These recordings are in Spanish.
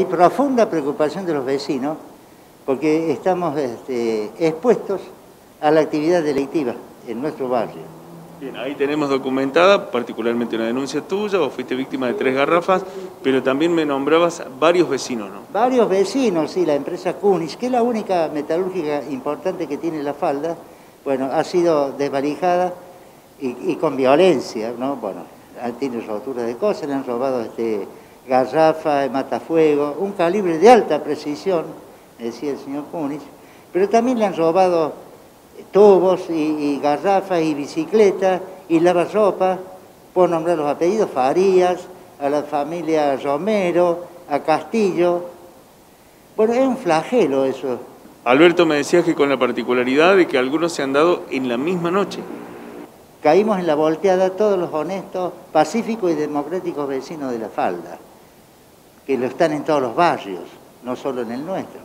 Hay profunda preocupación de los vecinos porque estamos este, expuestos a la actividad delictiva en nuestro barrio. Bien, ahí tenemos documentada particularmente una denuncia tuya, vos fuiste víctima de tres garrafas, pero también me nombrabas varios vecinos, ¿no? Varios vecinos, sí, la empresa Kunis, que es la única metalúrgica importante que tiene la falda, bueno, ha sido desvalijada y, con violencia, ¿no? Bueno, tiene rotura de cosas, le han robado este, garrafa, matafuego, un calibre de alta precisión, decía el señor Kunis, pero también le han robado tubos y, garrafas y bicicletas y lavarropa, por nombrar los apellidos, Farías, a la familia Romero, a Castillo. Bueno, es un flagelo eso. Alberto me decía que con la particularidad de que algunos se han dado en la misma noche. Caímos en la volteada todos los honestos, pacíficos y democráticos vecinos de la falda, que lo están en todos los barrios, no solo en el nuestro.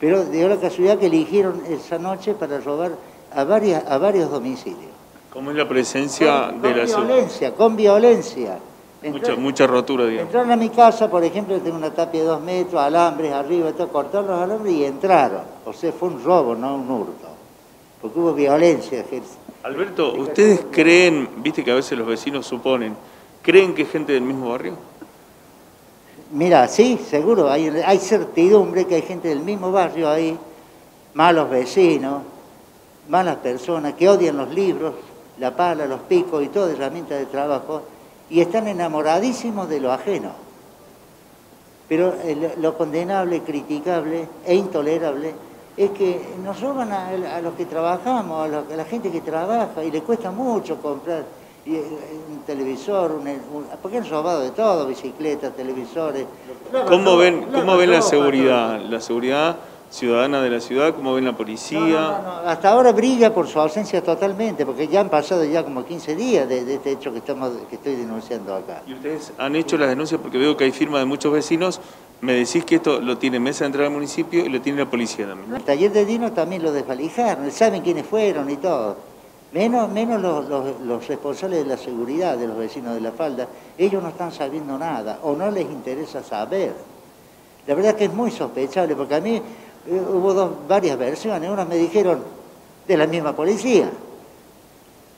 Pero dio la casualidad que eligieron esa noche para robar a, varias, a varios domicilios. ¿Cómo es la presencia de la Con violencia, con violencia. mucha, mucha rotura, digamos. Entraron a mi casa, por ejemplo, tengo una tapia de dos metros, alambres arriba, todo, cortaron los alambres y entraron. O sea, fue un robo, no un hurto. Porque hubo violencia. Alberto, ¿ustedes creen, viste que a veces los vecinos suponen, creen que es gente del mismo barrio? Mira, sí, seguro, hay, certidumbre que hay gente del mismo barrio ahí, malos vecinos, malas personas que odian los libros, la pala, los picos y toda herramienta de trabajo, y están enamoradísimos de lo ajeno. Pero lo condenable, criticable e intolerable es que nos roban a, los que trabajamos, a, la gente que trabaja, y le cuesta mucho comprar eh, un televisor, un, porque han robado de todo, bicicletas, televisores. ¿Cómo ven, cómo ven la seguridad? La seguridad ciudadana de la ciudad, ¿cómo ven la policía? Hasta ahora brilla por su ausencia totalmente, porque ya han pasado ya como 15 días de, este hecho que, estamos, que estoy denunciando acá. ¿Y ustedes han hecho las denuncias porque veo que hay firma de muchos vecinos? Me decís que esto lo tiene Mesa de Entrada del municipio y lo tiene la policía también. El taller de Dino también lo desvalijaron, saben quiénes fueron y todo. Menos, menos los, responsables de la seguridad de los vecinos de la falda, ellos no están sabiendo nada o no les interesa saber. La verdad que es muy sospechable, porque a mí eh, hubo varias versiones. Unas me dijeron de la misma policía.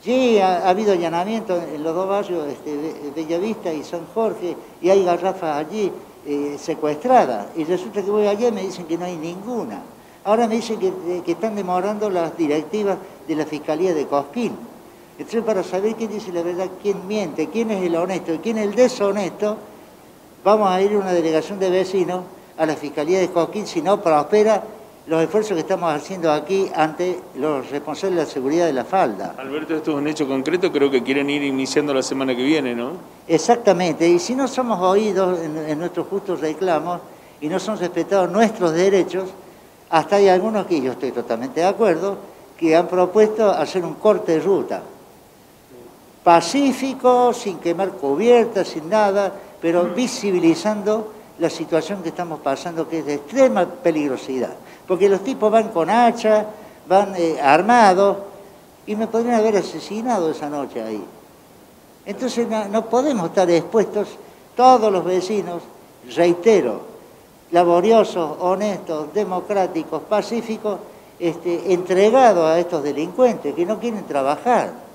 Sí, ha, habido allanamiento en los dos barrios, este, Bellavista y San Jorge, y hay garrafas allí eh, secuestradas. Y resulta que voy allí y me dicen que no hay ninguna. Ahora me dicen que, eh, que, están demorando las directivas de la Fiscalía de Cosquín. Entonces, para saber quién dice la verdad, quién miente, quién es el honesto y quién es el deshonesto, vamos a ir a una delegación de vecinos a la Fiscalía de Coquín si no prospera los esfuerzos que estamos haciendo aquí ante los responsables de la seguridad de la falda. Alberto, esto es un hecho concreto, creo que quieren ir iniciando la semana que viene, ¿no? Exactamente, y si no somos oídos en, nuestros justos reclamos y no son respetados nuestros derechos, hasta hay algunos que yo estoy totalmente de acuerdo, que han propuesto hacer un corte de ruta. Pacífico, sin quemar cubiertas, sin nada, pero visibilizando la situación que estamos pasando, que es de extrema peligrosidad. Porque los tipos van con hacha, van eh, armados, y me podrían haber asesinado esa noche ahí. Entonces no, podemos estar expuestos todos los vecinos, reitero, laboriosos, honestos, democráticos, pacíficos, este, entregados a estos delincuentes que no quieren trabajar.